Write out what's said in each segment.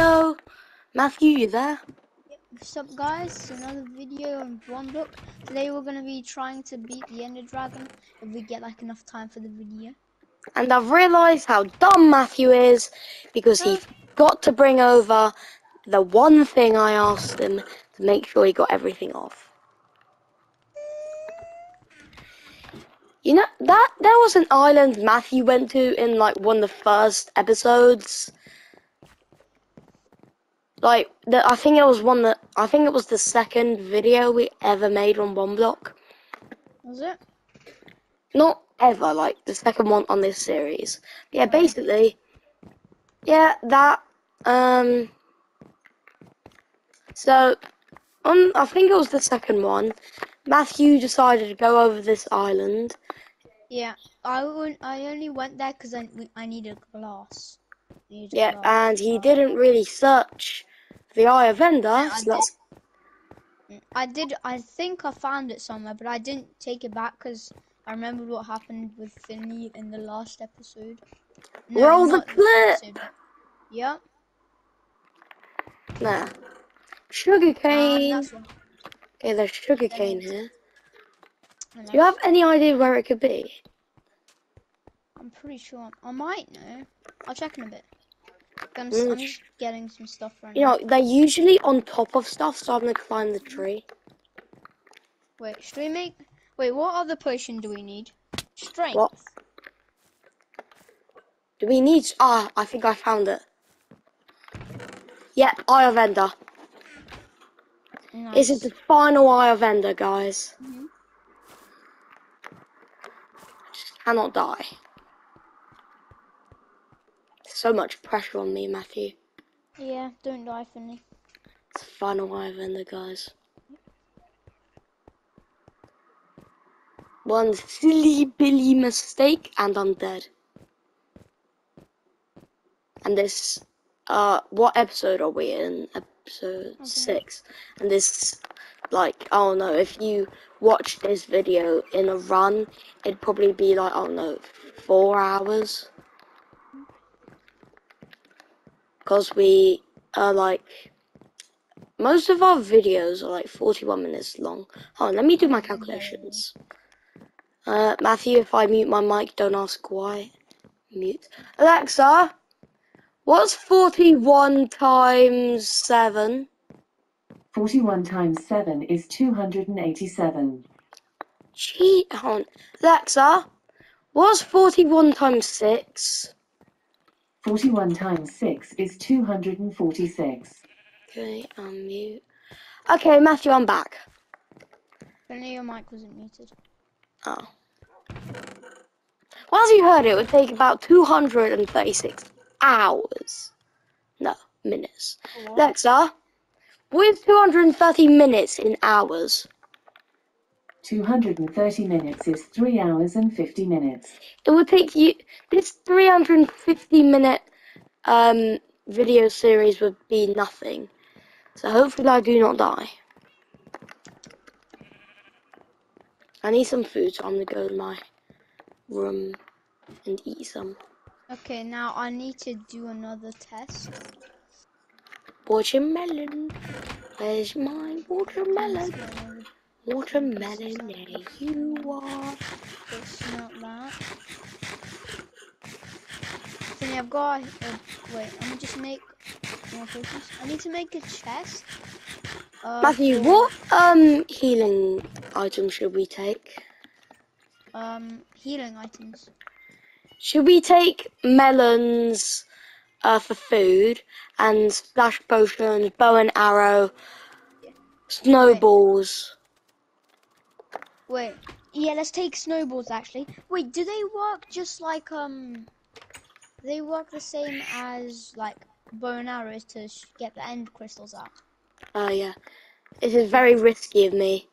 video. Matthew, you there? Yep, What's up guys, another video on One Block. Today we're gonna be trying to beat the Ender Dragon if we get like enough time for the video. And I've realised how dumb Matthew is because he's got to bring over the one thing I asked him to make sure he got everything off. You know that there was an island Matthew went to in like one of the first episodes. Like the, I think it was one that I think it was the second video we ever made on one block. Was it? Not ever, like the second one on this series. Yeah, basically, yeah, that. Um. So, on I think it was the second one. Matthew decided to go over this island. Yeah, I wouldn't, I only went there because I I needed glass. Needed Yeah, glass. and he didn't really search the Eye of Ender. I So that's I did. I think I found it somewhere, but I didn't take it back because I remembered what happened with Finley in the last episode. Roll the clip. Yeah. nah. Sugar cane. one. okay, there's sugar cane here. Do you have any idea where it could be? I'm pretty sure. I might know. I'll check in a bit. I'm, Mm, I'm getting some stuff right You now. know, they're usually on top of stuff, so I'm gonna climb the tree. Wait, should we make? Wait, what other potion do we need? Strength. What? Do we need? Ah, I think I found it. Yeah, Eye of Ender. Nice. This is the final Eye of Ender, guys. Mhm. Just cannot die. So much pressure on me, Matthew. Yeah, don't die, for me. It's the final Eye of Ender, guys. One silly billy mistake, and I'm dead. And this, uh, what episode are we in? Episode six. And this, like, I don't know, if you watch this video in a run, it'd probably be like, I don't know, four hours. Because we are like, most of our videos are like 41 minutes long. Hold on, let me do my calculations. Uh, Matthew, if I mute my mic, don't ask why. Mute. Alexa, what's 41 times 7? 41 times 7 is 287. Gee, hold on. Alexa, what's 41 times 6? 41 times 6 is 246. Okay, I'm mute. Okay, Matthew, I'm back. Only your mic wasn't muted. Oh. Well, as you heard, it would take about 236 hours. No, minutes. What? Alexa, what is 230 minutes in hours? 230 minutes is 3 hours and 50 minutes. It would take you. This 350 minute um, video series would be nothing. So hopefully I do not die. I need some food, so I'm gonna go to my room and eat some. Okay, now I need to do another test. Watermelon. Where's my watermelon? Watermelon, there you are. It's not that. Finley, I've got. Uh, wait, let me just make more potions. I need to make a chest. Uh, Matthew, what um healing item should we take? Um, healing items. Should we take melons uh, for food and splash potions, bow and arrow, snowballs? Wait, yeah, let's take snowballs actually. Wait, do they work just like um? They work the same as like bow and arrows to get the end crystals out. Oh yeah, this is very risky of me.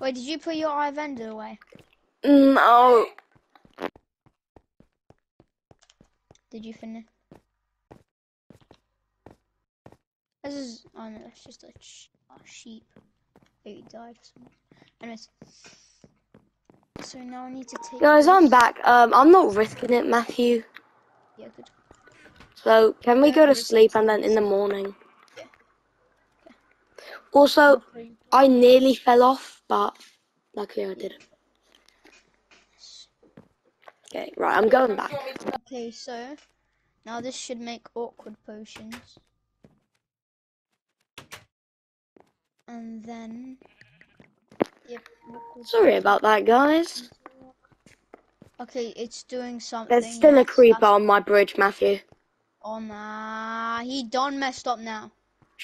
Wait, did you put your Eye of Ender away? No, Did you finish? This is oh no, that's just a, sh- a sheep. Maybe died or something. Anyways, so now I need to take. guys, I'm back. Um, I'm not risking it, Matthew. Yeah, good. So can we go to sleep and then in the morning? Yeah. Also, I nearly fell off, but luckily I didn't. Okay, right, I'm going back. Okay, so now this should make awkward potions. And then Yep. Sorry about that, guys. Okay, it's doing something. There's still a creeper on my bridge, Matthew. Oh nah, he done messed up now.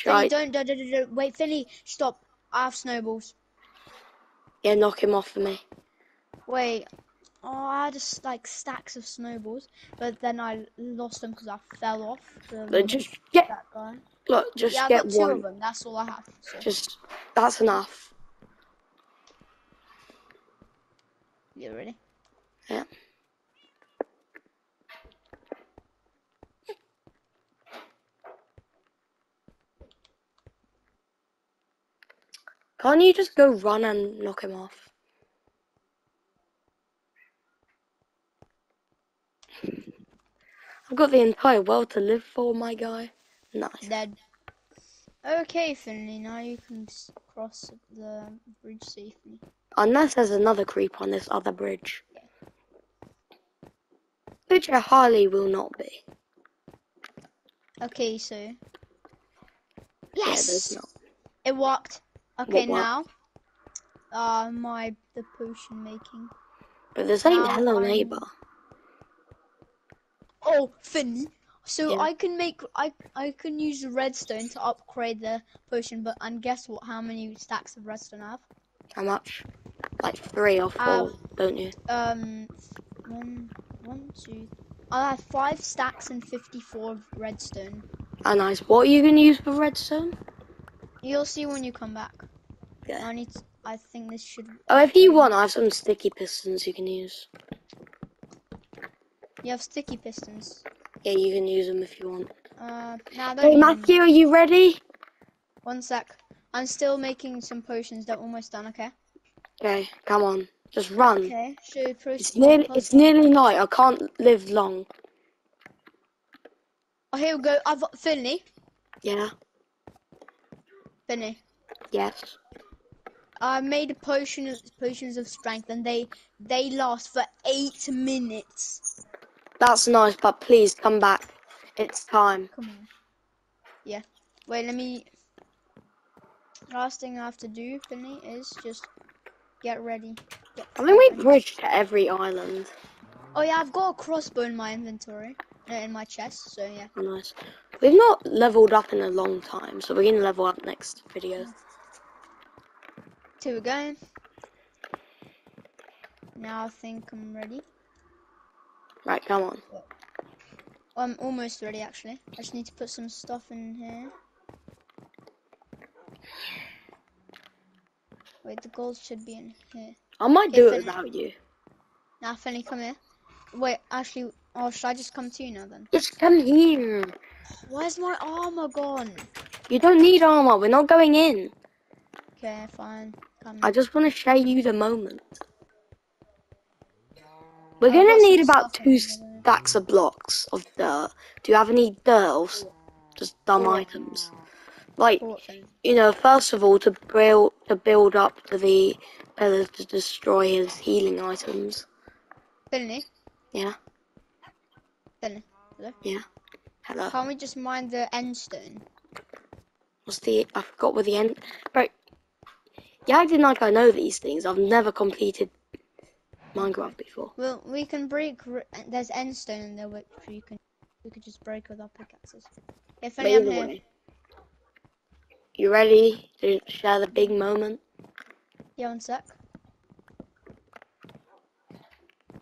Don't, don't, don't, don't. Wait, Finny, stop. I have snowballs. Yeah, knock him off for me. Wait. Oh, I had just like stacks of snowballs, but then I lost them because I fell off. The, just get, that guy. Look, just yeah, get got two one. of them. That's all I have. So. Just, that's enough. You ready? Yeah. Can't you just go run and knock him off? I've got the entire world to live for, my guy. Nice. Dead. Okay, Finley. Now you can cross the bridge safely. Unless there's another creep on this other bridge. Which I highly will not be. Okay, so. Yes. not. It worked. Okay, What now. Uh, my the potion making. But this ain't Now Hello I'm- Neighbor. Oh, Finny. So Yeah. I can make I I can use redstone to upgrade the potion, but and guess what? How many stacks of redstone I have? How much? Like three or four, Um, don't you? Um, one, one, two. I have five stacks and fifty-four of redstone. Oh, nice. What are you gonna use for redstone? You'll see when you come back. Yeah. I need. To, I think this should. Oh, if you want, I have some sticky pistons you can use. You have sticky pistons. Yeah, you can use them if you want. Uh, now Hey, Matthew, are you ready? One sec. I'm still making some potions. They're almost done. Okay. Okay, come on. Just run. Okay. So It's proceed. nearly, it's nearly night. I can't live long. Oh, here we go. I've got Finley. Yeah. Finley. Yes. I made a potion of potions of strength, and they they last for eight minutes. That's nice, but please come back. It's time. Come on. Yeah. Wait. Let me. Last thing I have to do, Finley, is just get ready. Get I think we bridged to every island. Oh yeah, I've got a crossbow in my inventory, uh, in my chest. So yeah. Nice. We've not leveled up in a long time, so we're gonna level up next video. Here we go. Now I think I'm ready. Right, come on. I'm almost ready actually. I just need to put some stuff in here. Wait, the gold should be in here. I might do If it it- without you. Now, Finley, come here. Wait, actually, oh, should I just come to you now then? Just come here. Where's my armor gone? You don't need armor. We're not going in. Okay, fine. Come. I just want to show you the moment. We're gonna need about two stacks of blocks of dirt. Do you have any dirt or just dumb Yeah. items? Like, you know, first of all, to build to build up to the pillars to destroy his healing items. Finley, Yeah, Finley. yeah. Hello. Can't we just mine the end stone? What's the? I forgot where the end. Bro, yeah, I didn't like I know these things. I've never completed Minecraft before. Well, we can break. There's end stone in there, which you can. We could just break with our pickaxes. But Finley, I'm here. you ready to share the big moment? Yeah, one sec.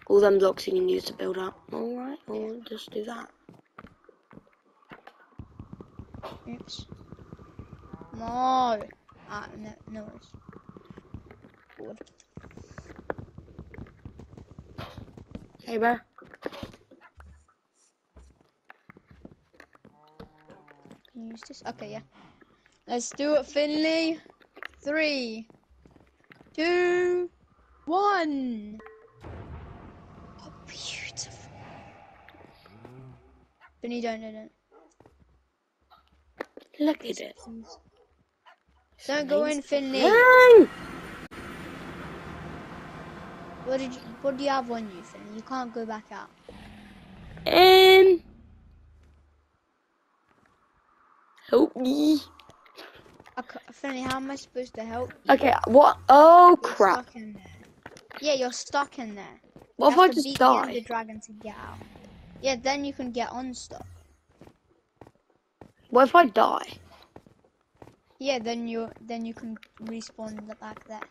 All them blocks you can use to build up. All right, we'll just do that. Oops. No. Ah, no, no worries. Forward. Hey, bro. Can you use this? Okay, yeah. Let's do it, Finley. Three, two, one. Oh, beautiful. Finley, don't, don't, don't. Look at it. Don't go in, Finley. Run! What did you? What do you have on you, Finley? You can't go back out. Um, help me. I ca- Finley, how am I supposed to help you? Okay, what? Oh You're crap! stuck in there. Yeah, you're stuck in there. What if You I have to just beat the die? dragon to get out. Yeah, then you can get on stuff. What if I die? Yeah, then you then you can respawn in the back there.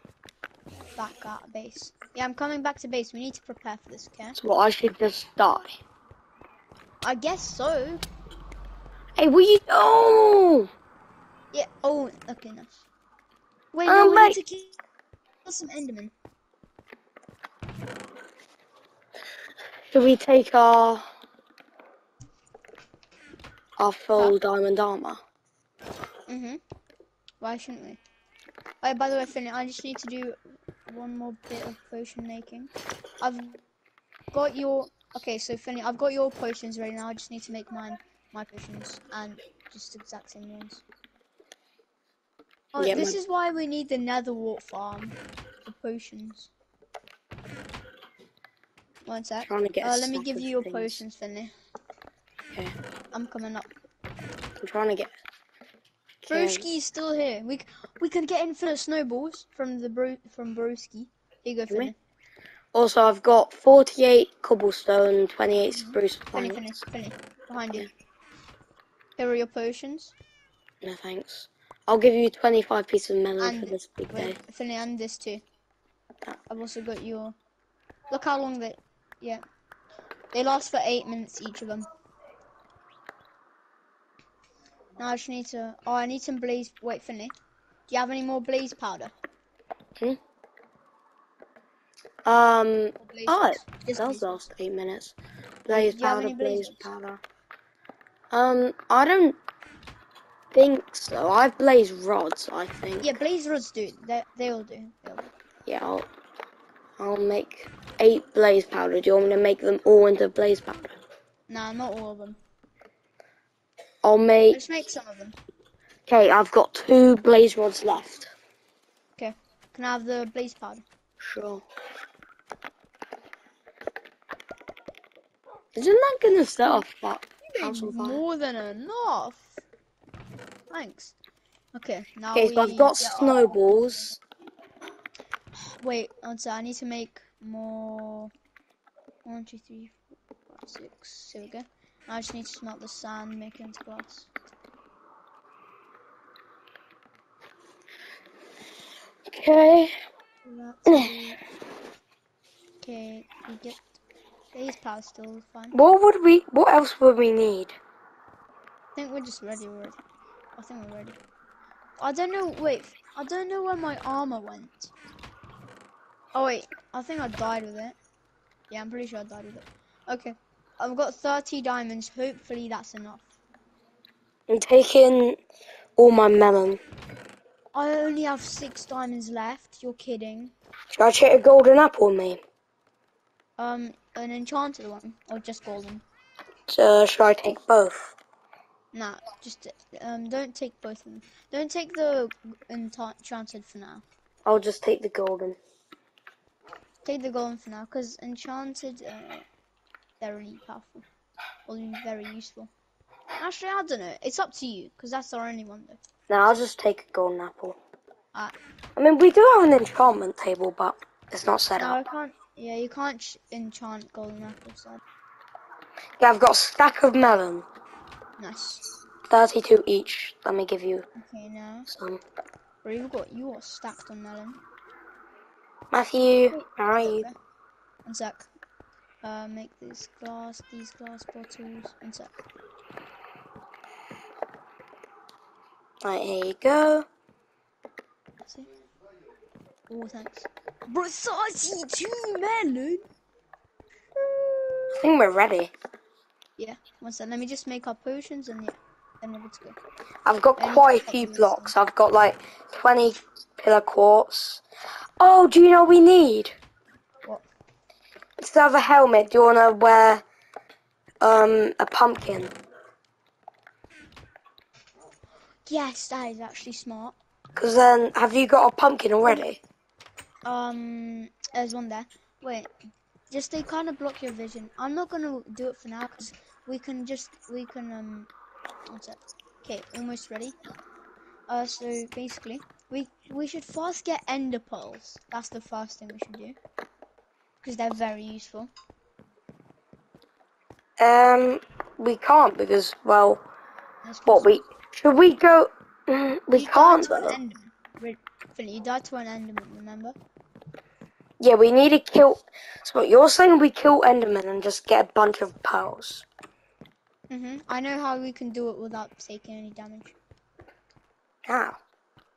Back at base. Yeah, I'm coming back to base. We need to prepare for this, okay? So I should just die. I guess so. Hey, what you? Oh, Yeah. Oh, okay, nice. Wait, Oh, no, we mate. need to kill some Endermen. should we take our our full diamond armor? Mhm. Why shouldn't we? Oh, by the way, Finley, I just need to do one more bit of potion making. I've got your okay. So Finley, I've got your potions ready now. I just need to make mine, my potions, and just exact same ones. Oh, Yeah, this is why we need the Nether Wart farm for potions. One sec. Trying to get. Uh, let me give you your things. potions, Finley. Okay, I'm coming up. I'm trying to get. Okay. Broski is still here. We we could get infinite snowballs from the bro from Broski. Here you go, we? Also, I've got 48 cobblestone, 28 mm-hmm. spruce Finny, Finny, planks. Finny, behind you. Here are your potions No thanks. I'll give you 25 pieces of melon And- for this big day. wait, Finny, and this too. I've also got your. Look how long they. Yeah. They last for eight minutes each of them. Now I just need to. Oh, I need some blaze. Wait, Finny. Do you have any more blaze powder? Hmm? Um, oh, rods? it Just does blaze last 8 minutes. Blaze have powder, any blaze powder. Um, I don't think so. I've blaze rods, I think. Yeah, blaze rods do. They they all do. They all do. Yeah, I'll, I'll make 8 blaze powder. Do you want me to make them all into blaze powder? Nah, not all of them. I'll make. Let's make some of them. Okay, I've got two blaze rods left. Okay. Can I have the blaze powder? Sure. Isn't that gonna set off that? More than enough. Thanks. Okay, now Okay, we so I've got snowballs. Wait, one sec, I need to make more. One, two, three, four, five, six. Here we go. I just need to smelt the sand, make it into glass. Okay. Okay, we get blaze powder still fine. What would we? What else would we need? I think we're just ready already. I think we're ready. I don't know. Wait, I don't know where my armor went. Oh wait, I think I died with it. Yeah, I'm pretty sure I died with it. Okay, I've got 30 diamonds. Hopefully that's enough. I'm taking all my melon. I only have six diamonds left. You're kidding. Should I take a golden apple, me? Um, an enchanted one or just golden? So should I take both? Nah, just um, don't take both of them. Don't take the enchanted for now. I'll just take the golden. Take the golden for now, because enchanted, uh, they're really powerful. Or very useful. Actually, I don't know. It's up to you, because that's our only one, though. No, I'll just take a golden apple. Ah. I mean, we do have an enchantment table, but it's not set No, I can't. Yeah, you can't ch- enchant golden apples. So Yeah, I've got a stack of melon. nice. 32 each. Let me give you Okay, now, some. bro, you got you are stacked on melon. Matthew, how are you? One sec. Uh, make this glass, these glass bottles. One sec. Right, here you go. See? Oh, thanks. Bro, 32 melon. I think we're ready. Yeah, one sec. Let me just make our potions and yeah, then we're good to go. I've got Any quite a few blocks. I've got like 20 pillar quartz. Oh, do you know what we need? Instead of a helmet, do you want to wear um a pumpkin. Yes, that is actually smart. Cause then, have you got a pumpkin already? Um, there's one there. Wait, just they kind of block your vision. I'm not gonna do it for now because we can just we can um. What's that? Okay, almost ready. Uh, so basically, we we should first get ender pearls. That's the first thing we should do because they're very useful. Um, we can't because well, Let's what we should we go? We you can't though. an enderman. You died to an enderman. Remember? Yeah, we need to kill. So what you're saying? We kill Enderman and just get a bunch of pearls. Mhm. I know how we can do it without taking any damage. How?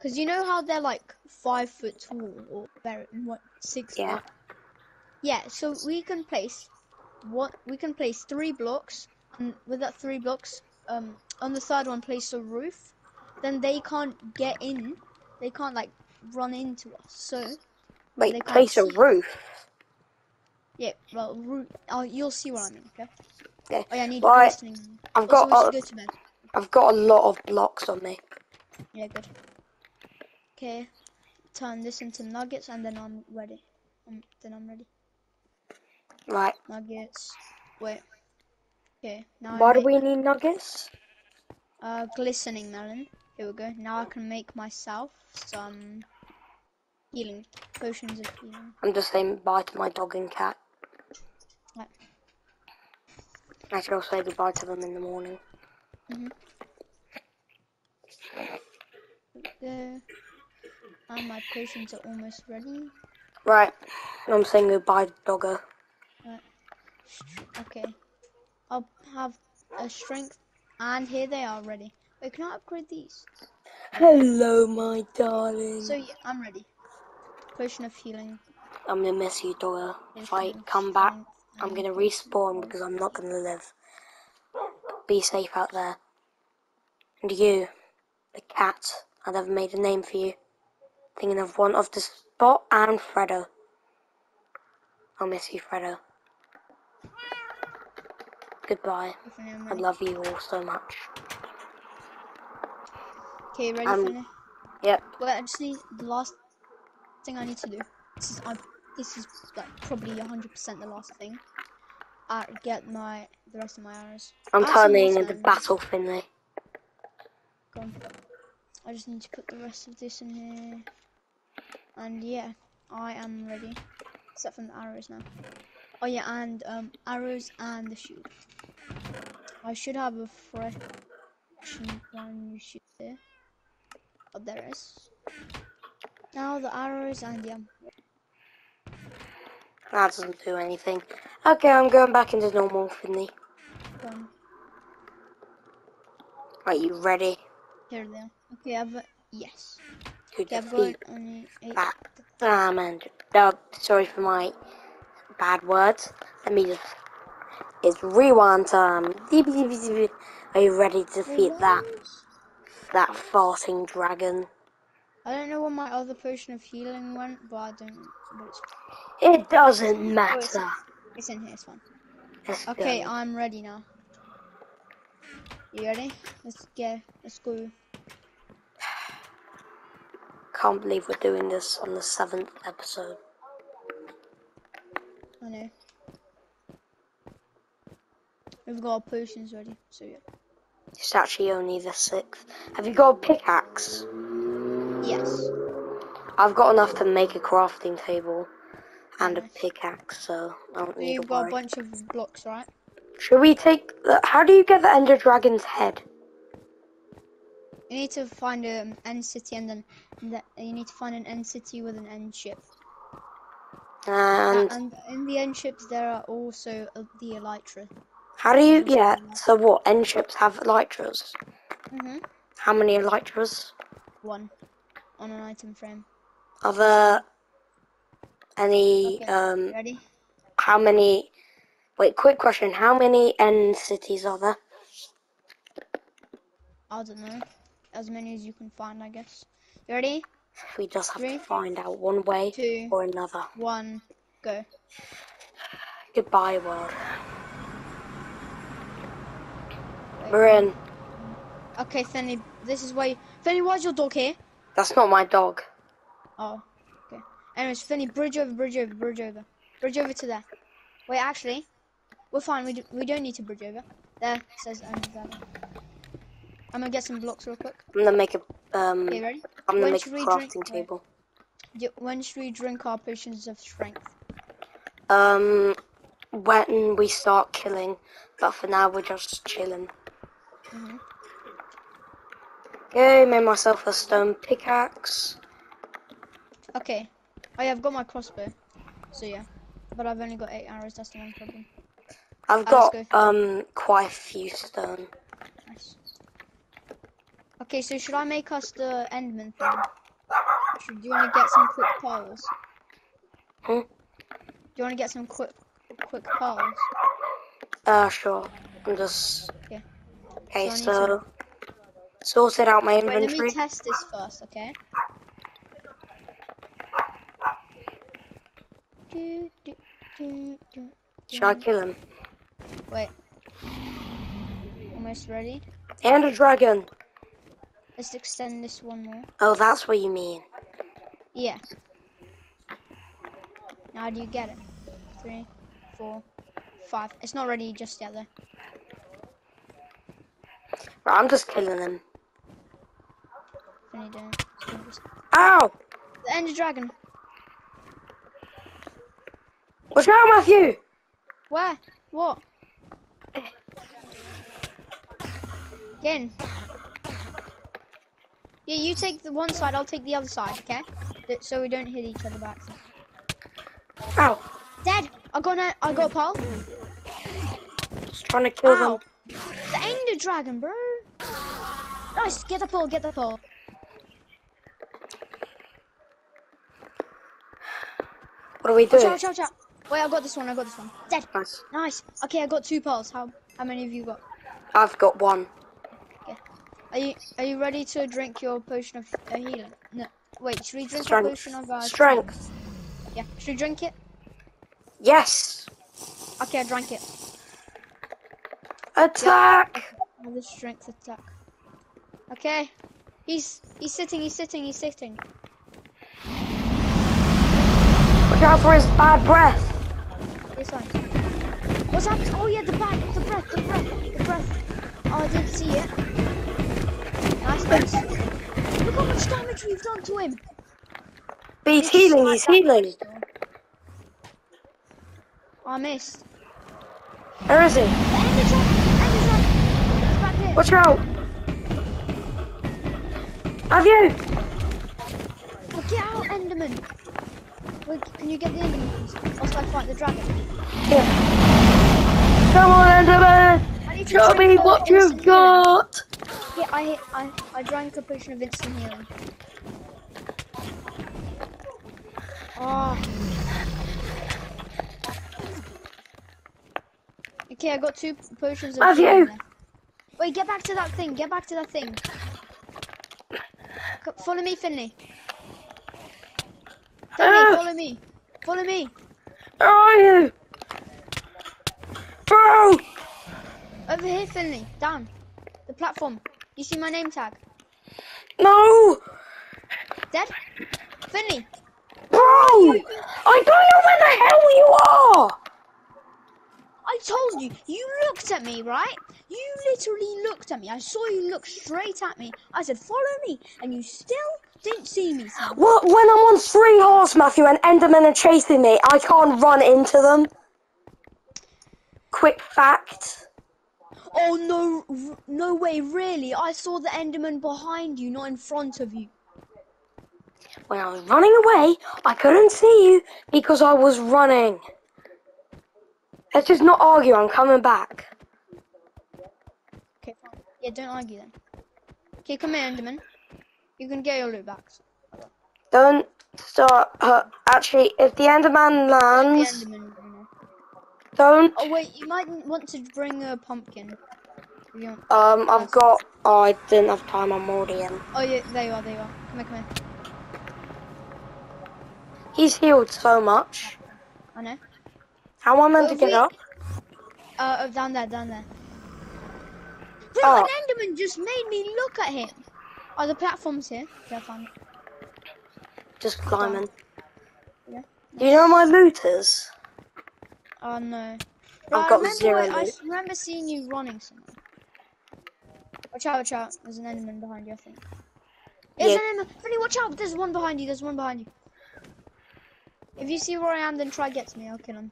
Cause you know how they're like five foot tall or very what six Yeah. foot. Yeah, so we can place what we can place three blocks, and with that three blocks, um, on the third one place a roof. Then they can't get in. They can't like run into us. So Wait, place a roof. yeah, well, roof. Oh, you'll see what I mean. Okay. Okay. Oh yeah, I need well, listening. I've Also, got go. I've got a lot of blocks on me. Yeah, good. Okay, turn this into nuggets, and then I'm ready. Um, then I'm ready. Right. Nuggets. Wait. Okay, now I Why do we need nuggets? uh glistening melon. Here we go. Now I can make myself some healing potions of healing. I'm just saying bye to my dog and cat. Right. Actually, I'll say goodbye to them in the morning. Mhm. There. And my potions are almost ready. Right. I'm saying goodbye to doggo. Okay. I'll have a strength, and here they are ready. Wait, can I upgrade these? Hello, my darling. So yeah, I'm ready. Potion of healing. I'm gonna miss you, doggo. If I come back, I'm gonna respawn because I'm not gonna live. Be safe out there. And you, the cat, I never made a name for you. Thinking of one of the Spot and Freddo. I'll miss you, Freddo. Goodbye. I love you all so much. Okay, ready Um, for? Yep. Well, actually, the last thing I need to do. This is I, this is like probably 100% the last thing. I get my the rest of my arrows. I'm I turning into. Battle on. I just need to put the rest of this in here. And yeah, I am ready. Except for the arrows now. Oh yeah, and um, arrows and the shield. I should have a fresh one, you shield there. Oh, there is. Now the arrows and yeah. That doesn't do anything. Okay, I'm going back into normal Finley. Um, Are you ready here they are. Okay, I've yes. to Okay, I've got only eight. Ah, man. Doug, sorry for my bad words. Let me just. It's rewind time. Are you ready to defeat that that farting dragon? I don't know where my other potion of healing went, but I don't. But It doesn't oh, it's, matter. it's in here. It's fine. Let's Okay, go. I'm ready now. You ready? Let's go. Let's go. Can't believe we're doing this on the seventh episode. I know. We've got our potions ready, so yeah. It's actually only the sixth. Have you got a pickaxe? Yes. I've got enough to make a crafting table and a pickaxe, so I don't need You've got a bunch of blocks, right? Should we take the? How do you get the Ender Dragon's head? You need to find an end city, and then the, you need to find an end city with an end ship. And and in the end ships, there are also uh, the elytra. how do you? Yeah. So what? End ships have elytras. Mhm. How many elytras? One on an item frame. Are there any? Okay. Um. Ready? How many? Wait. Quick question. How many end cities are there? I don't know. As many as you can find, I guess. You ready? We just have Three, to find out one way two, or another. one, go. Goodbye, world. We're in. Okay, Finley, this is why. You... Finley, why's your dog here? That's not my dog. Oh, okay. Anyways, Finley, bridge over, bridge over, bridge over, bridge over to there. Wait, actually, we're fine. We do, we don't need to bridge over. There says um, that. I'm gonna get some blocks real quick. I'm gonna make a um. Okay, ready? I'm gonna When make a crafting drink- table. D- When should we drink our potions of strength? Um, when we start killing, but for now we're just chilling. Mhm. Yay! Made myself a stone pickaxe. Okay. Oh yeah, I've got my crossbow. So yeah, but I've only got eight arrows. That's the one problem. I've got go. um quite a few stone. Nice. Okay, so should I make us the Enderman thing? Should, do you want to get some quick pearls? Hmm? Do you want to get some quick, quick pearls? Uh, sure. I'm just. Yeah. Okay, So so sorted out my Wait, let inventory. me test this first, okay? Do, do, do, do, Should I kill him? Wait. Almost ready. And a dragon. Let's extend this one more. Oh, that's what you mean. Yeah. Now do you get it? Three, four, five. It's not ready just yet though. Right, I'm just killing them. Then you don't. so you just- Ow! The Ender Dragon. Watch out, Matthew! Where? What? Again. Yeah, you take the one side, I'll take the other side, okay? So we don't hit each other back. Ow! Dead! I got a, I got a pole. Just trying to kill Ow! them. The Ender Dragon, bro! Nice, get the pole, get the pole. What are we doing? Watch out, watch out, watch out. Wait, I got this one, I got this one. Dead. Nice. Nice. Okay, I got two poles. How how many have you got? I've got one. Are you are you ready to drink your potion of uh, healing? No. Wait, should we drink Strength. a potion of uh, Strength. Yeah. Should we drink it? Yes! Okay, I drank it. Attack! Another strength attack. Okay. He's he's sitting. He's sitting. He's sitting. Watch out for his bad breath. This one. What's happening? Oh yeah, the back, the breath, the breath, the breath. Oh, I didn't see it. Nice, nice. Look how much damage we've done to him. But he's healing, he's healing. I missed. Where is he? The Ender Dragon! Ender Dragon! It's back here. Watch out! Have you? Oh, get out, Enderman! Wait, can you get the Enderman, please? Whilst I fight the dragon. Here. Come on, Enderman! Show me what you've got! Yeah, I, I, I drank a potion of instant healing. Oh. Okay, I got two potions of Have you? there. Wait, get back to that thing. Get back to that thing. Follow me, Finley. Finley, Ah. follow me. Follow me. Where are you? Bro! Over here, Finley. Down. The platform. You see my name tag? No! Dead? Finley. Bro! I don't know where the hell you are! I told you. You looked at me, right? You literally looked at me. I saw you look straight at me. I said, follow me. And you still didn't see me. Sam. Well, when I'm on three horse, Matthew, and Endermen are chasing me, I can't run into them. Quick fact. Oh, no. No way, really. I saw the Enderman behind you, not in front of you. When I was running away, I couldn't see you because I was running. Let's just not argue, I'm coming back. Okay, fine. Yeah, don't argue then. Okay, come here, Enderman. You can get your loot back. Don't start. Uh, actually, if the Enderman The lands, Enderman, you know. Don't. Oh, wait. You might want to bring a pumpkin. If you want- Um, I've got. Oh, I didn't have time. I'm already in. Oh, yeah, there you are, there you are. Come here, come here. He's healed so much. I know. How am I meant to get wait. up? Uh, oh, down there, down there. Bro, Oh. an Enderman just made me look at him. Oh, the platform's here. Okay, I found it. Just climbing. Yeah. Do you know my looters? Oh no. I've I got remember, zero I loot. s- remember seeing you running somewhere. Watch out, watch out. There's an Enderman behind you, I think. There's Yeah. an Enderman. Billy, watch out. There's one behind you. There's one behind you. If you see where I am, then try get to me. I'll kill him.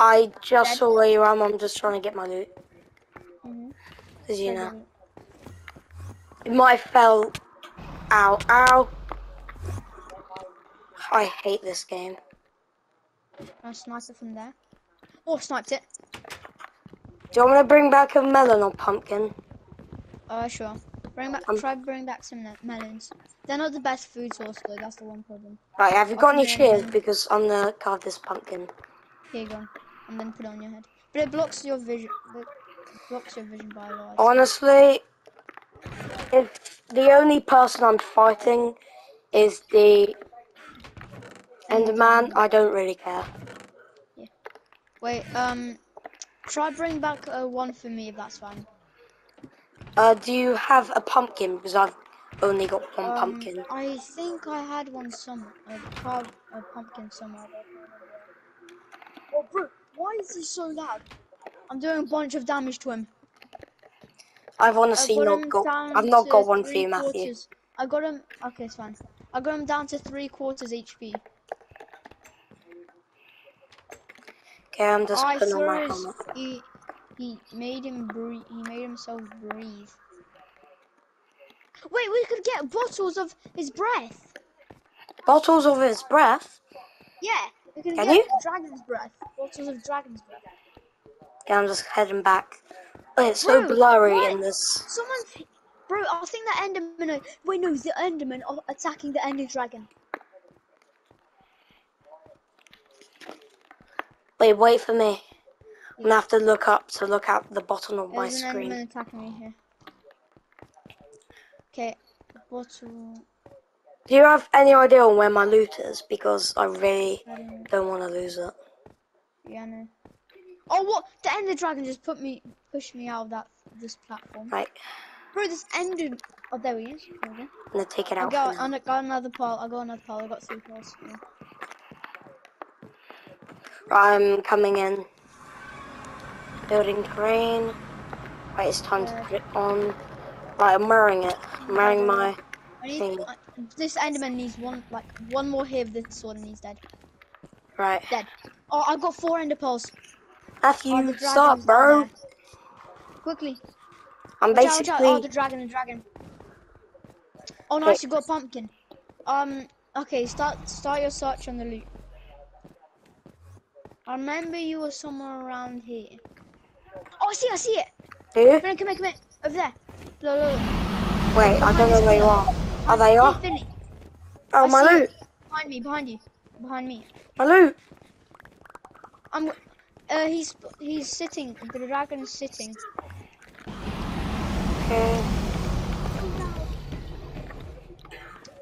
I just Dead. saw where you are. I'm just trying to get my loot. Mm-hmm. Cause you know, it might have fell. Ow, ow. I hate this game. I sniped it from there. Oh, sniped it. Do you want me to bring back a melon or pumpkin? Uh, sure. Bring back. Um, try bring back some me- melons. They're not the best food source though. That's the one problem. Right, have you got any Yeah. shears? Because I'm gonna carve this pumpkin. Here you go. And then put it on your head. But it blocks your vision. It blocks your vision by a lot. Honestly, if the only person I'm fighting is the Enderman, I don't really care. Yeah. Wait. Um. Try bring back uh, one for me if that's fine. Uh, do you have a pumpkin? Because I've only got one Um, pumpkin. I think I had one somewhere. I carved a pumpkin somewhere. Oh, bro, why is he so loud? I'm doing a bunch of damage to him. I've honestly got not got. I've not got one for you, Matthew. quarters. I got him. Okay, it's fine. I got him down to three quarters HP. Okay, I'm just oh, I putting on my helmet. he, he made him breathe. He made himself breathe. Wait, we could get bottles of his breath. Bottles of his breath. Yeah, we could Can get you? dragon's breath. Bottles of dragon's breath. Okay, I'm just heading back. Oh, it's so blurry what? in this. Someone, bro, I think the Enderman. Wait, no, the Enderman are attacking the Ender Dragon. Wait, wait for me. I'm gonna have to look up to look at the bottom of my There's an screen. Attacking me here. Okay, bottle. Do you have any idea on where my loot is? Because I really I don't want to lose it. Yeah, no. Oh, what? The Ender Dragon just put me, pushed me out of that this platform. Right, Bro, this Ender. Oh, there he is. There we go. I'm gonna take it I out. got, for now. I got another pile. I got another pile. I got three. Yeah. I'm coming in. Building terrain. Right, it's time to put it on. Right, I'm wearing it. I'm wearing my. Thing. This Enderman needs one, like one more hit of this sword, and he's dead. Right, Dead. Oh, I've got four Ender pearls. Matthew, Oh, the stop, bro. Quickly. I'm Watch out, out. basically. Oh, the dragon, the dragon. Oh, nice, Okay. you got a pumpkin. Um, okay, start start your search on the loot. I remember you were somewhere around here. Oh, I see, I see it. Who? Come here, come here, come here. Over there. Look, look, look. Wait, I don't know where you are. Oh, there you Hey, are. Finley, Oh, I my it. loot. behind me, behind you, behind me. My loot. I'm. Uh, he's he's sitting. The dragon is sitting. Okay.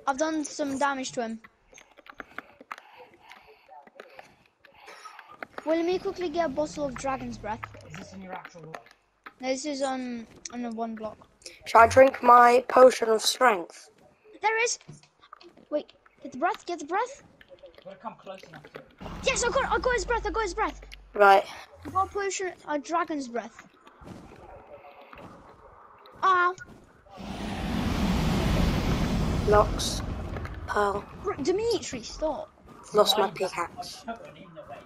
I've done some damage to him. Well, let me quickly get a bottle of dragon's breath. Is this in your actual look? No, this is on on the one block. Shall I drink my potion of strength? There is. Wait, get the breath. Get the breath. Gotta come close enough. Yes, I got. I got his breath. I got his breath. Right. I got a potion. A dragon's breath. Ah, Locks. Pearl. Dimitri, stop. Lost my pickaxe. I'm putting in the way.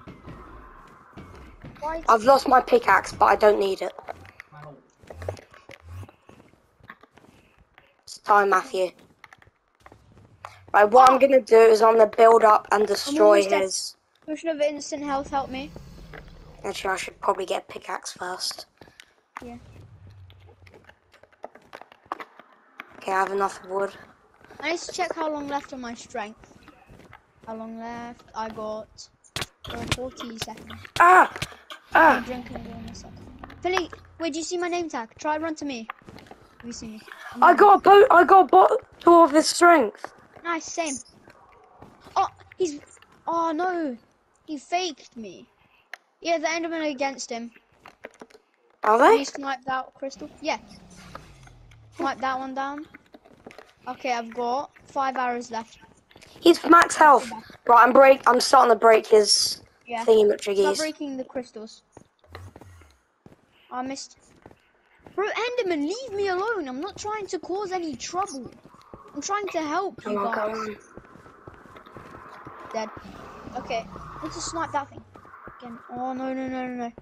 Why? I've lost my pickaxe, but I don't need it. It's time, Matthew. Right, what I'm gonna do is I'm gonna build up and destroy his. Potion of instant health, help me. Actually, I should probably get a pickaxe first. Yeah. Okay, I have enough wood. I need to check how long left on my strength. How long left? I got uh, 40 seconds. Ah! I'm Ah! drinking again in a. Philly, wait, do you see my name tag? Try run to me. Have you seen me? I'm I got a boat. I got a bottle of his strength. Nice, same. Oh, he's. Oh no, he faked me. Yeah, the Enderman against him. Are Can they? you snipe that crystal? Yeah. Snipe that one down. Okay, I've got five arrows left. He's max health. Right, I'm break. I'm starting to break his Yeah. thingy Stop breaking the crystals. I missed. Bro, Enderman, leave me alone. I'm not trying to cause any trouble. I'm trying to help you Come on, come guys. on. Dead. Okay, let's just snipe that thing. Again. Oh no no no no no.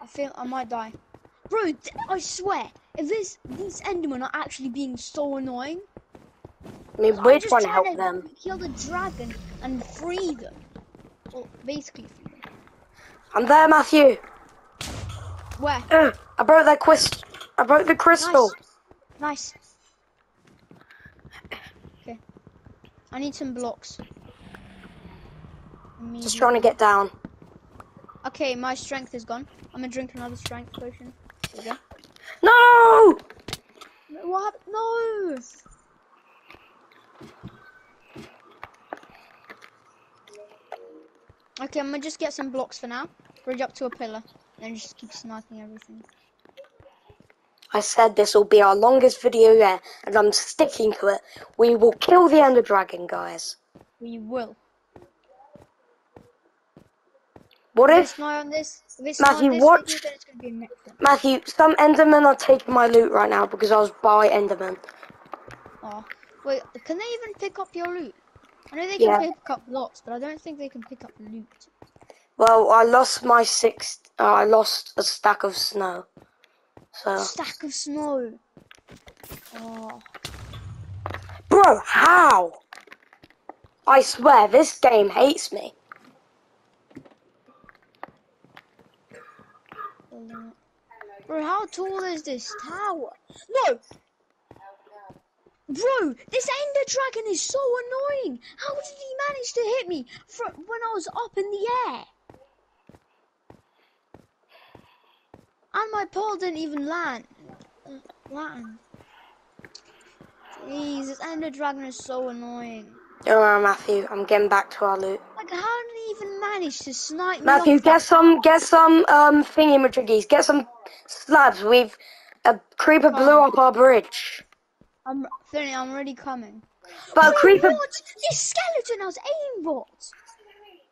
I feel I might die. Bro, I swear, if this these Endermen are actually being so annoying, I mean, we're just trying to help them. Kill the dragon and free them. Well, basically free them. I'm there, Matthew. Where? Ugh, I broke that quist. I broke the crystal. Nice. nice. Okay. I need some blocks. Just trying to get down. Okay, my strength is gone. I'm gonna drink another strength potion. There we go. No! What? No! Okay, I'm gonna just get some blocks for now. Bridge up to a pillar. And just keep sniping everything. I said this will be our longest video yet, and I'm sticking to it. We will kill the Ender Dragon, guys. We will. What If if, not on this, if Matthew, on this watch- video, then it's gonna be next one. Matthew, some Endermen are taking my loot right now because I was by Enderman. Oh, wait, can they even pick up your loot? I know they can Yeah. pick up blocks, but I don't think they can pick up loot. Well, I lost my six. Uh, I lost a stack of snow. So, Stack of snow. Oh, bro, how? I swear, this game hates me. bro, how tall is this tower? No. Bro, this Ender Dragon is so annoying. How did he manage to hit me when I was up in the air? And my pole didn't even land. Uh, Land. Jeez, this Ender Dragon is so annoying. Don't worry, Matthew. I'm getting back to our loot. Like, how did he even manage to snipe me? Matthew, get some, get some um thingy majiggies. Get some slabs. We've a creeper blew up our bridge. I'm Finny, I'm already coming. But a creeper, what? This skeleton has aimbot.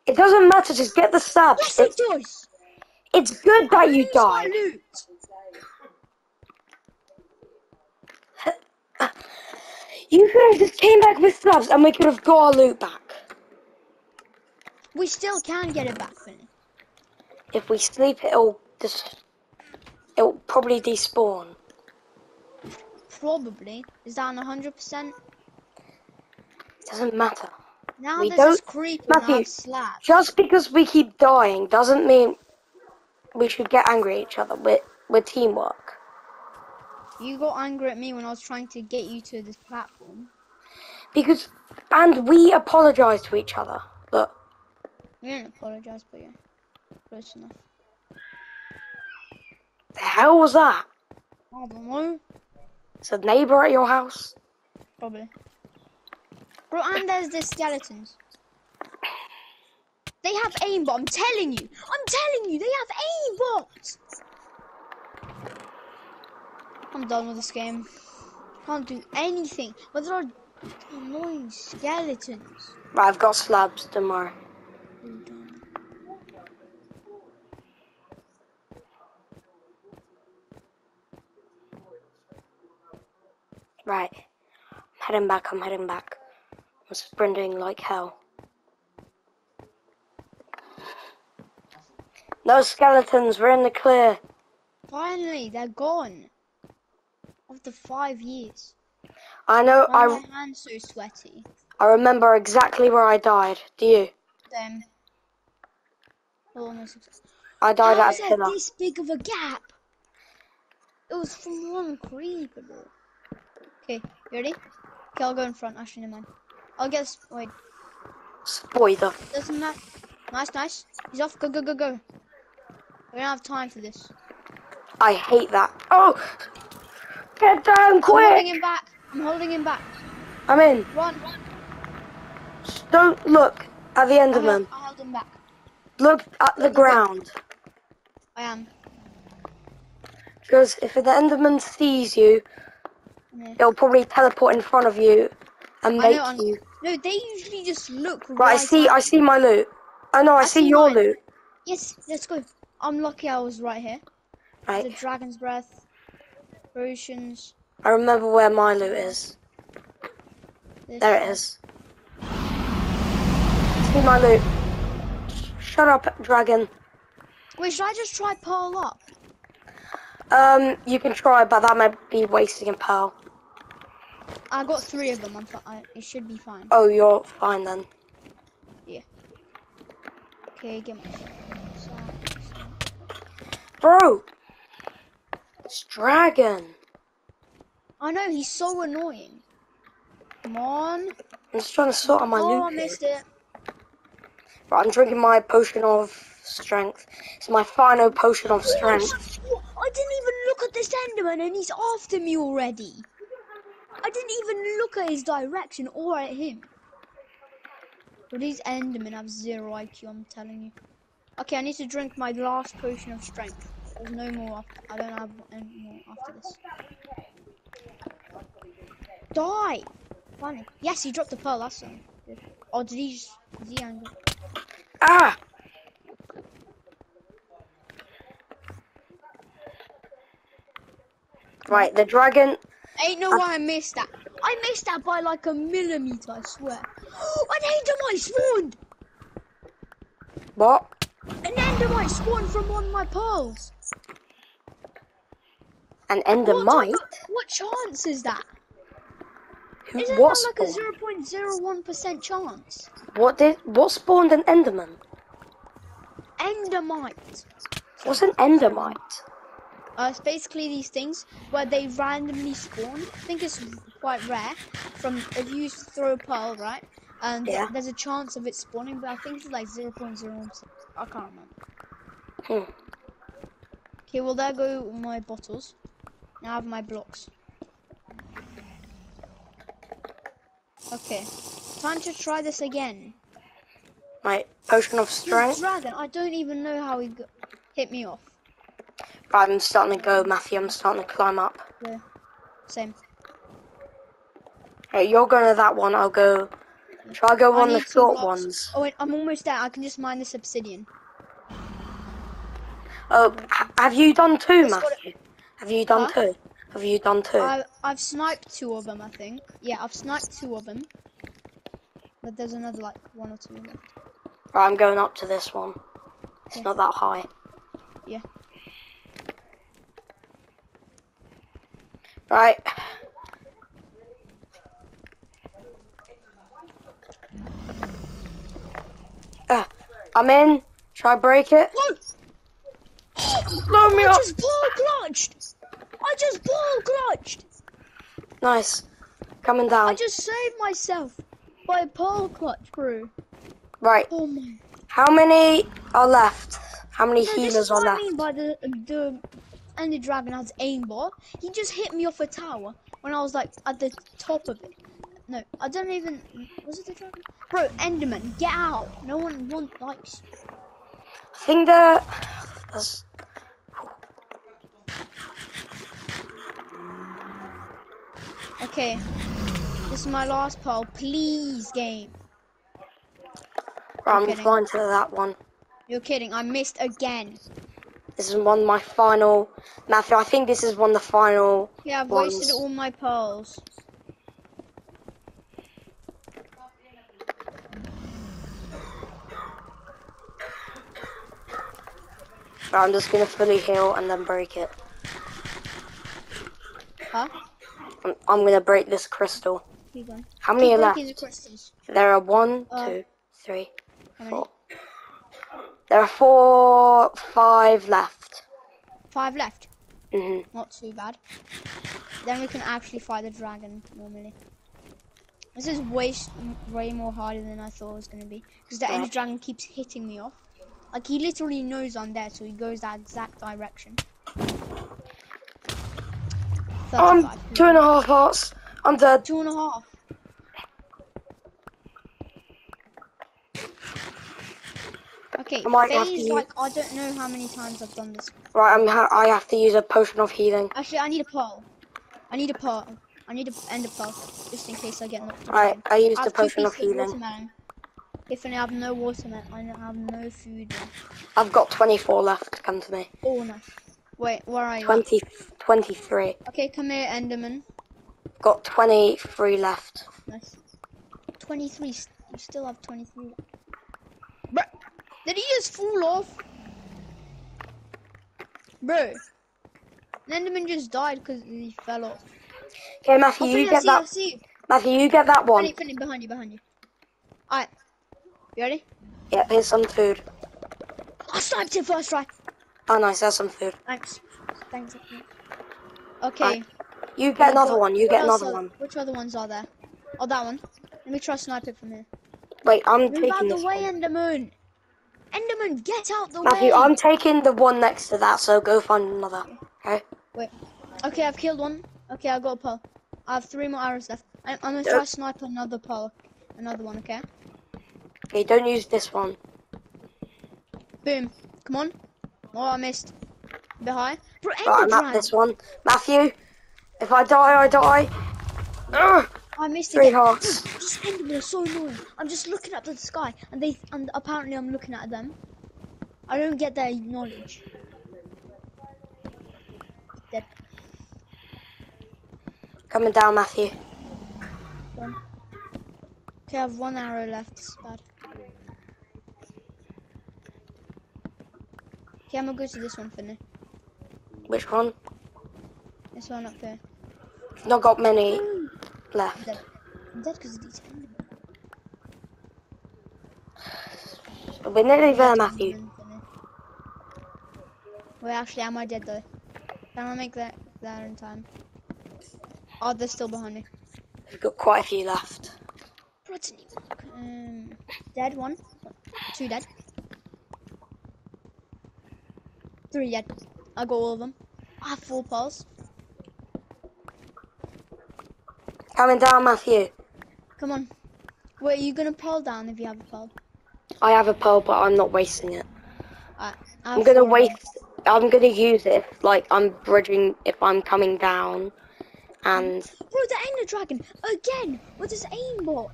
it doesn't matter. Just get the slabs. Yes, it It's, does. It's good that you died. loot. You could have just came back with slabs, and we could have got our loot back. We still can get it back, Finny. If we sleep, it'll just, it'll probably despawn. Probably. Is that on 100%? It doesn't matter. Now We there's don't- creeper Matthew, and I have slabs. Just because we keep dying doesn't mean we should get angry at each other. We're, we're teamwork. You got angry at me when I was trying to get you to this platform. Because, and we apologize to each other. Look, You didn't apologize, but yeah. Close enough. the hell was that? I don't know. It's a neighbor at your house? Probably. Bro, and there's the skeletons. They have aimbot, I'm telling you. I'm telling you, they have aimbot. I'm done with this game. Can't do anything. But there are annoying skeletons. Right, I've got slabs, don't worry. Right. I'm heading back, I'm heading back. I'm sprinting like hell. No skeletons, we're in the clear. Finally, they're gone. After five years. I know, Why I, my hands so sweaty? I remember exactly where I died. Do you? Them. Almost. I died How at a pillar. this big of a gap? It was from one creeper. Okay, you ready? Okay, I'll go in front. Actually, never mind. I'll guess. Wait, Spoiler. doesn't matter. Nice, nice. He's off. Go, go, go, go. We don't have time for this. I hate that. Oh! Get down quick! I'm holding him back. I'm holding him back. I'm in. Run. Just Don't look at the I held, Enderman. I held him back. Look at the ground. I am. Because if the Enderman sees you, Yeah. it'll probably teleport in front of you and make know, you. No, they usually just look Right, I see. I see my loot. Oh no, I, I see, see your mine. loot. Yes, let's go. I'm lucky I was right here. Right. The dragon's breath, potions. I remember where my loot is. This There it is. See my loot. Shut up, dragon. Wait, should I just try pearl up? Um, you can try, but that might be wasting a pearl. I got three of them. I'm fi- I, it should be fine. Oh, you're fine then. Yeah. Okay, get my. Bro! It's dragon. I know he's so annoying. Come on. I'm just trying to sort out my oh, I loot. here. missed it. Right, I'm drinking my potion of strength. It's my final potion of strength. I didn't even look at this Enderman and he's after me already. I didn't even look at his direction or at him. But these Endermen have zero IQ, I'm telling you. Okay, I need to drink my last potion of strength. There's no more. I don't have any more after this. Die! Funny. Yes, he dropped the pearl. That's good. Or did he just? Is he? Ah! Right, the dragon. Ain't no way I missed that. I missed that by like a millimeter, I swear. An Endermite spawned! What? An Endermite spawned from one of my pearls. An ender What, might? what, what chance is that? Who, Isn't what that like a 0.01% chance? What did? What spawned an enderman? Endermite. What's an endermite? Uh, it's basically these things where they randomly spawn. I think it's quite rare. From if you throw a pearl, right? And Yeah. there's a chance of it spawning, but I think it's like 0.01%. I can't remember. Okay, well there go my bottles. Now I have my blocks. Okay, time to try this again. My potion of strength. dragon, I don't even know how he hit me off. Right, I'm starting to go, Matthew. I'm starting to climb up. Yeah, Same. Hey, you're going to that one. I'll go. Shall I go I on the short blocks. ones? Oh wait, I'm almost there. I can just mine this obsidian. Oh, have you done two, Let's go to- Matthew? Have you done Huh? two? Have you done two? I, I've sniped two of them, I think. Yeah, I've sniped two of them. But there's another like one or two left. Right, I'm going up to this one. It's Okay. not that high. Yeah. Right. Uh, I'm in. Shall I break it? What? Blow me I just ball clutched! I just ball clutched! Nice. Coming down. I just saved myself by a ball clutch, bro. Right. Oh my. How many are left? How many No, this healers is are what I left? mean by the the Ender Dragon has aimbot. He just hit me off a tower when I was like at the top of it. No, I don't even. Was it the dragon? Bro, Enderman, get out! No one wants likes. I think that. There's... Okay, this is my last pearl. Please, game. I'm kidding. flying to that one. You're kidding. I missed again. This is one of my final. Matthew, I think this is one of the final. Yeah, I've Ones. wasted all my pearls. I'm just gonna fully heal and then break it. Huh? I'm, I'm gonna break this crystal. Keep. How many Keep are left? the. There are one, Uh, two, three, How many? There are four, five left. Five left. hmm Not too bad. Then we can actually fight the dragon normally. This is way way more harder than I thought it was gonna be because the ender Right. dragon keeps hitting me off. Like he literally knows I'm there, so he goes that exact direction. I'm 35. two and a half hearts. I'm dead. Two and a half. Okay, I might have to phase use- like I don't know how many times I've done this. Right, I'm ha- I have to use a potion of healing. Actually, I need a pearl. I need a pearl. I need to ender pearl just in case I get knocked. Right, I used I a potion of healing. watermelon. If I have no watermelon, I have no food. I've got 24 left. To come to me. Oh, nice. Wait, where are you? 20, 23. Okay, come here, Enderman. Got 23 left. Nice. 23. You still have 23. Bro, did he just fall off? Bro. Enderman just died because he fell off. Okay, Matthew, Oh, you get you, that. you. Matthew, you get that one. Finny, Finny, behind you, behind you. Alright. You ready? Yeah, here's some food. I sniped him first try. Oh, nice. That's some food. Thanks. Thanks. Okay. Right, You get another one. You get another are- one. Which other ones are there? Oh, that one. Let me try snipe it from here. Wait, I'm Move out the this way, one. Enderman. Enderman, get out the Matthew, way. I'm taking the one next to that, so go find another. Okay? Wait. Okay, I've killed one. Okay, I got a pearl. I have three more arrows left. I, I'm gonna try Yep. snipe another pearl. Another one, okay? Okay, don't use this one. Boom. Come on. Oh, I missed. Behind. Bro, Right, I'm at this one. Matthew, if I die, I die. Ugh, I missed three again. hearts. These Endermen are so annoying. I'm just looking up at the sky, and they and apparently I'm looking at them. I don't get their knowledge. Dead. Coming down, Matthew. Okay, I have one arrow left. It's bad. Okay, I'm gonna go to this one for now. Which one? This one up there. Not got many left. Dead. I'm dead because of these. We're nearly there, Matthew. Endermen for now. Wait, actually, am I dead though? Can I make that there in time? Oh, they're still behind me. We've got quite a few left. Bro, I didn't even look. Um, dead one, two dead, three dead. I got all of them. I have four pearls. Coming down, Matthew. Come on. Wait, are you gonna pearl down if you have a pearl? I have a pearl, but I'm not wasting it. I I'm gonna waste. I'm gonna use it if, like, I'm bridging, if I'm coming down. And Bro, the Ender Dragon again with his aimbot.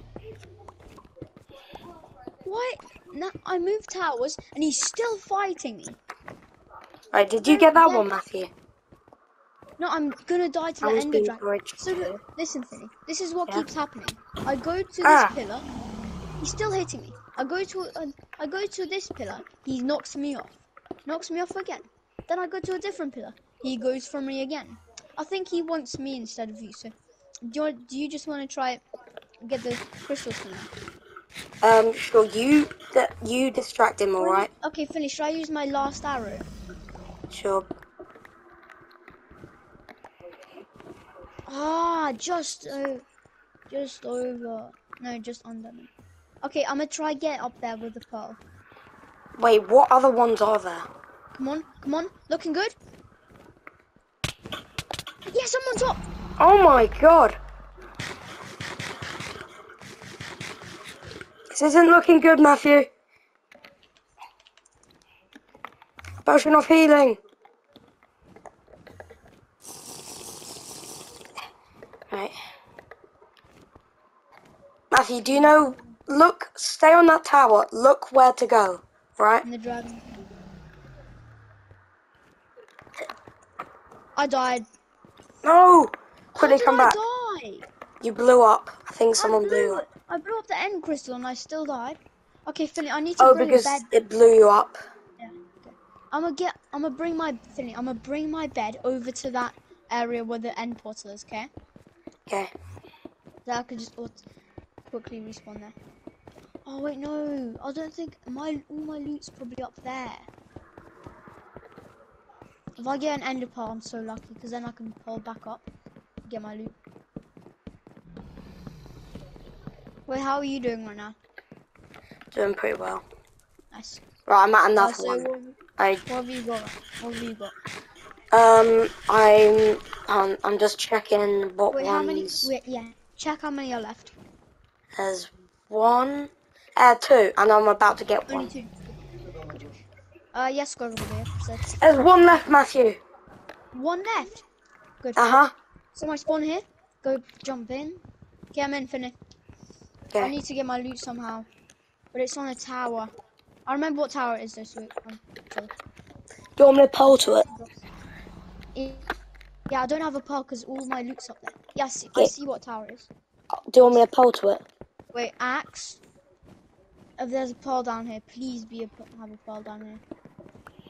What? Now I moved towers and he's still fighting me. Right, did you get that one, Matthew? No, I'm gonna die to the I Ender Dragon. So look, listen, Finny. This is what Yeah. keeps happening. I go to this Ah. pillar. He's still hitting me. I go to uh, I go to this pillar. He knocks me off. Knocks me off again. Then I go to a different pillar. He goes for me again. I think he wants me instead of you. So, do you, want- do you just want to try get the crystals for now? Um, sure. You, you distract him, all right? Okay, Finny. Should I use my last arrow? Sure. Ah, just uh, just over. No, just under me. Okay, I'm gonna try get up there with the pearl. Wait, what other ones are there? Come on, come on. Looking good. Yeah, someone's up. Oh my god. This isn't looking good, Matthew. Potion of healing. Right. Matthew, do you know? Look, stay on that tower. Look where to go. Right? The dragon. I died. No! Quickly come back. Die? You blew up. I think someone I blew blew, up. I blew up the end crystal and I still died. Okay, Finny, I need to Oh, bring because a bed. it blew you up. I'm gonna get. I'm gonna bring my Finny. I'm gonna bring my bed over to that area where the end portal is. Okay. Okay. That I could just quickly respawn there. Oh wait, no. I don't think my all my loot's probably up there. If I get an ender pearl, I'm so lucky because then I can pull back up, get my loot. Wait, how are you doing right now? Doing pretty well. Nice. Right, I'm at Uh, another so one. what, I what have you got? What have you got? um I'm um I'm just checking what Wait, ones. how many? Wait, yeah. Check how many are left. There's one, uh, two, and I'm about to get Only one. two. Uh, yes, go over there. So, There's one left, Matthew. one left. Good. Uh huh. So I spawn here. Go jump in. Okay, I'm in, Finny. Okay. I need to get my loot somehow. But it's on a tower. I remember what tower it is though, so um. Do you want me to pole to it? Yeah, I don't have a pearl because all my loot's up there. Yeah, I see, I see what tower it is. Do you want me to pole to it? Wait, axe. If there's a pearl down here, please be a, have a pearl down here.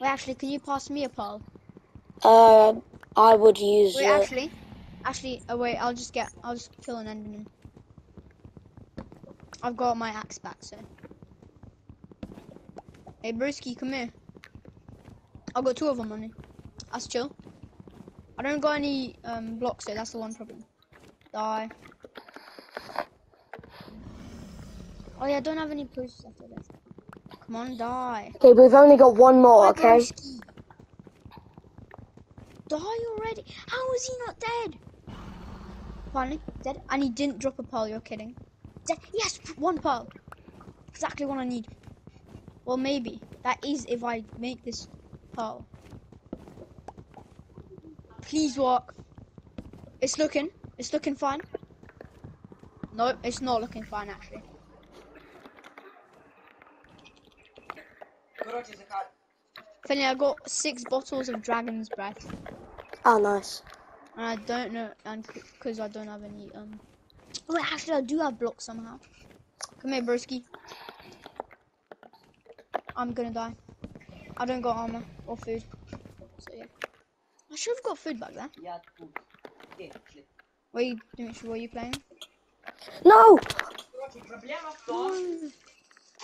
Wait, actually, can you pass me a pearl? Uh, I would use Wait, it. actually, actually, oh wait, I'll just get, I'll just kill an enderman. I've got my axe back, so. Hey, Brewski, come here. I've got two of them on me. That's chill. I don't got any um, blocks though, that's the one problem. Die. Oh yeah, I don't have any posts after this. Come on, die. Okay, we've only got one more. Hi, Okay. Brewski. Die already? How is he not dead? Finally, dead. And he didn't drop a pearl, you're kidding. Dead. Yes, one pearl. Exactly what I need. Well, maybe. That is if I make this hole. Please walk. It's looking. It's looking fine. No, it's not looking fine, actually. Finally, I got six bottles of dragon's breath. Oh, nice. And I don't know, and because I don't have any, um... Wait, actually, I do have blocks somehow. Come here, broski. I'm gonna die. I don't got armor or food. So yeah. I should have got food back there. Yeah, What are you doing? What are you playing? No! Mm.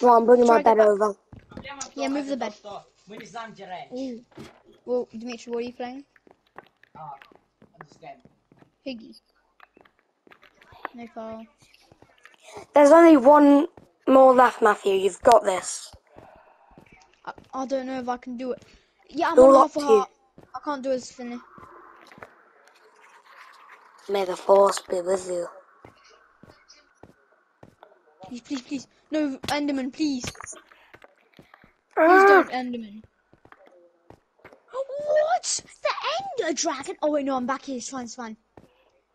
Well, I'm bringing Try my bed back. over. Yeah, move the bed. Mm. Well, Dimitri, what are you playing? Ah, this No. There's only one more left, Matthew. You've got this. I, I don't know if I can do it. Yeah, I'm All on half a heart. I can't do it, Finley. May the force be with you. Please, please, please. No, Enderman, please. Please Ah, don't, Enderman. What? The Ender Dragon? Oh wait, no, I'm back here. It's fine, it's fine.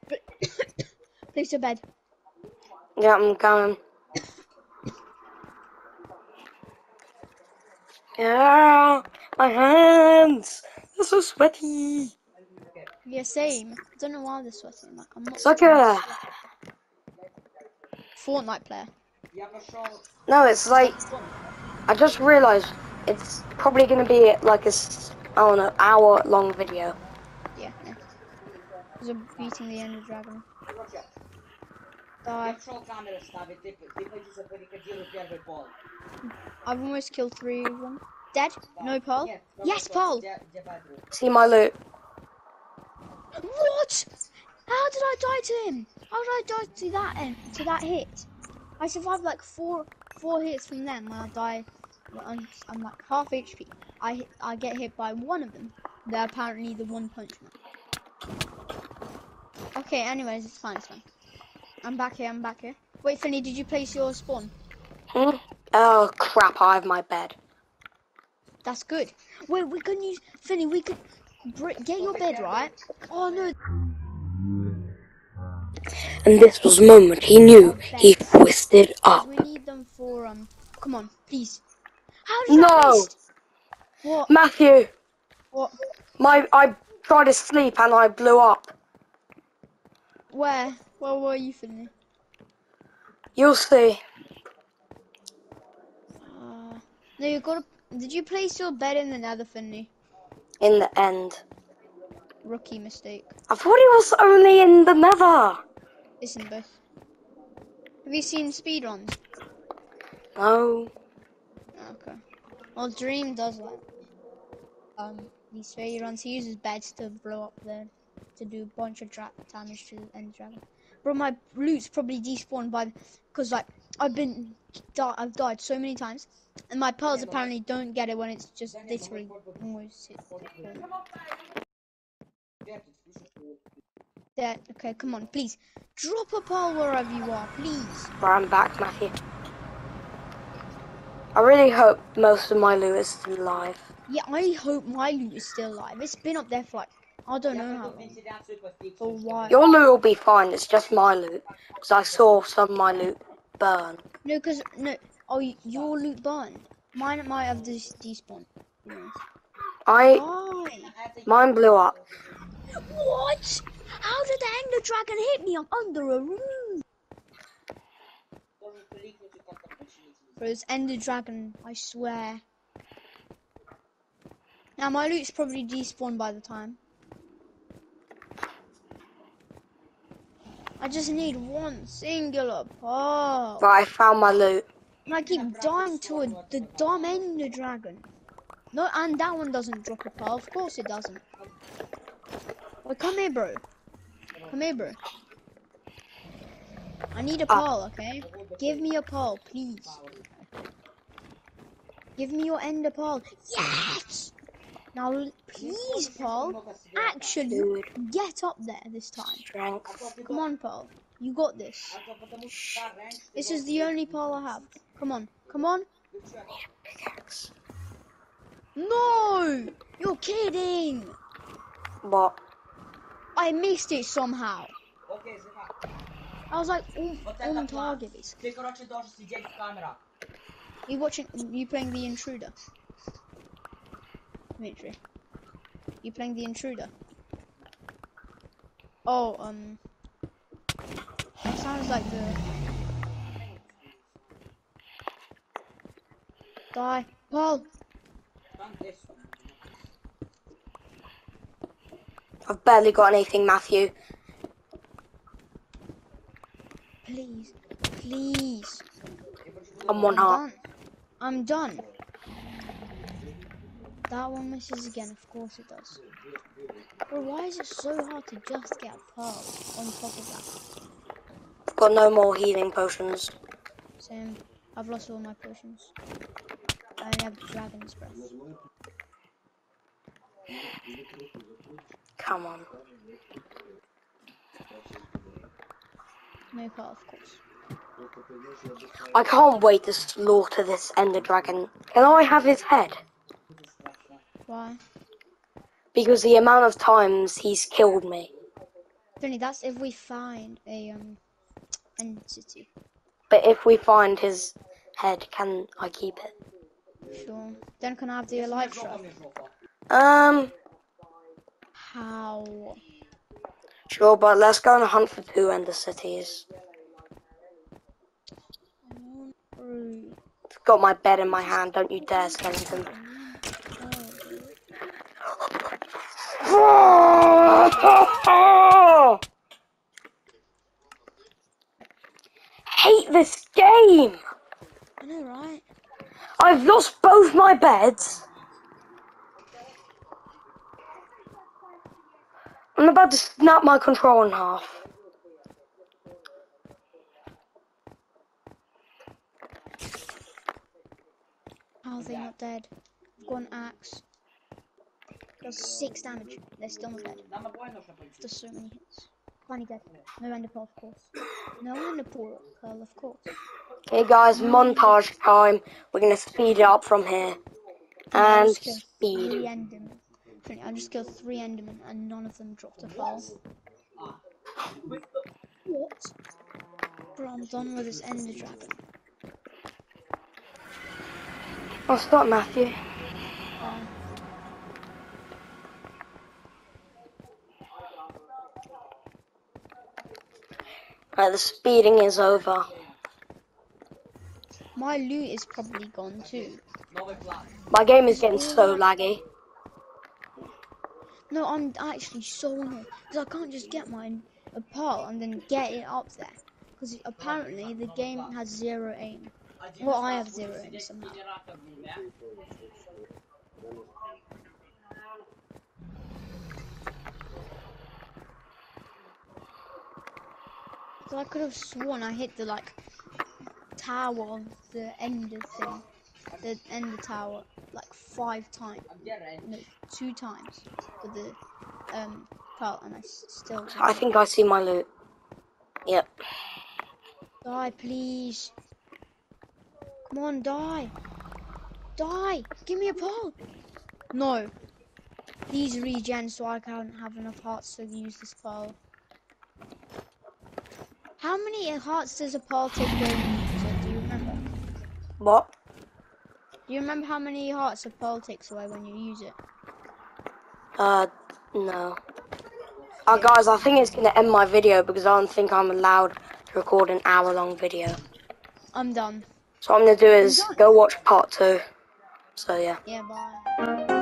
Place your bed. yeah, I'm going. Yeah, my hands. They're so sweaty. Yeah, same. I don't know why they're sweating. Like, I'm not. Sucker. Fortnite player. No, it's like I just realised it's probably going to be like a I don't know hour long video. Yeah. yeah. Beating the Ender Dragon. Die. I've almost killed three of them. Dead? No, pearl? yes, pearl! See my loot. What? How did I die to him? How did I die to that end, to that hit? I survived like four four hits from them when I die. I'm, I'm like half HP. I I get hit by one of them. They're apparently the one punch man. Okay, anyways, it's fine, it's fine. I'm back here, I'm back here. Wait, Finny, did you place your spawn? Hmm? Oh crap! I have my bed. That's good. Wait, we can use Finny. We could br- get your bed right. Oh no, And this was the moment he knew he twisted up. we need them for um. Come on, please. How did No. What? Matthew. What? My I tried to sleep and I blew up. Where? Where were you, Finley? You'll see. Uh, no, you got. to Did you place your bed in the Nether, Finley? In the end, Rookie mistake. I thought he was only in the Nether. It's in both. Have you seen speedruns? No. Okay. Well, Dream does that. Um, these speedruns. He uses beds to blow up the, to do a bunch of damage to the end dragon. Bro, my loot's probably despawned by, because like I've been, di I've died so many times, and my pearls yeah, apparently don't get it when it's just literally almost hit. There, okay, come on, please. Drop a pearl wherever you are, please. Bro, I'm back, Matthew. I really hope most of my loot is still alive. Yeah, I hope my loot is still alive. It's been up there for like I don't know how long. For a while. Your loot will be fine. It's just my loot because I saw some of my loot burn. No, cause no. Oh, your loot burned. Mine might have this despawn. Yes. I Why? mine blew up. What? How did the Ender Dragon hit me? I'm under a room. Bro, it's Ender Dragon, I swear. Now my loot's probably despawned by the time. I just need one singular pearl. But I found my loot. And I keep dying to a, the dumb Ender Dragon. No, and that one doesn't drop a pearl. Of course it doesn't. Wait, come here, bro. Come here, bro. I need a Ah. pearl, okay? Give me a pearl, please. Give me your ender pearl. Yes! Now, please, pearl, actually get up there this time. Come on, pearl. You got this. This is the only pearl I have. Come on. Come on. No! You're kidding! But I missed it somehow. I was like, on target is. You watching? You playing the intruder? Dimitri? You playing the intruder? Oh, um. That sounds like the. Die. pearl! I've barely got anything, Matthew. Please. Please. I'm one heart. I'm done. That one misses again, of course it does. But why is it so hard to just get a pearl on top of that? Got no more healing potions. Same. I've lost all my potions. I only have dragon's breath. Come on. No pearl, of course. I can't wait to slaughter this ender dragon. Can I have his head? Why? Because the amount of times he's killed me. Finny, that's if we find a um entity. But if we find his head, can I keep it? Sure. Then can I have the elytra? Um. How? Sure, but let's go and hunt for two ender the cities. Got my bed in my hand. Don't you dare say. Hate this game! I know, right? I've lost both my beds. I'm about to snap my control in half. How are they not dead? I've got an axe. Does six damage. They're still not dead. Still so many hits. Finally dead. No enderpearl, of course. No enderpearl, pearl, of course. Okay, guys, montage time. We're gonna speed it up from here. And, speed. Three endermen. I just killed three endermen, and none of them dropped a pearl. What? Bro, I'm done with this ender dragon. I'll stop, Matthew. the speeding is over. My loot is probably gone too. My game is getting so laggy. No, I'm actually so annoyed because I can't just get mine apart and then get it up there because apparently the game has zero aim. Well, I have zero aim somehow. Well, I could have sworn I hit the like tower of the ender thing, the ender tower, like five times, no, two times with the um part, and I still. I think I see my loot. Yep. Die, please. Come on, die. Die! Give me a pole! No. These regen so I can't have enough hearts to use this pole. How many hearts does a pearl take when you use it? Do you remember? What? Do you remember how many hearts a pearl takes away when you use it? Uh, no. Uh, guys, I think it's gonna end my video because I don't think I'm allowed to record an hour long video. I'm done. So what I'm gonna do is go watch part two. So yeah. Yeah, bye.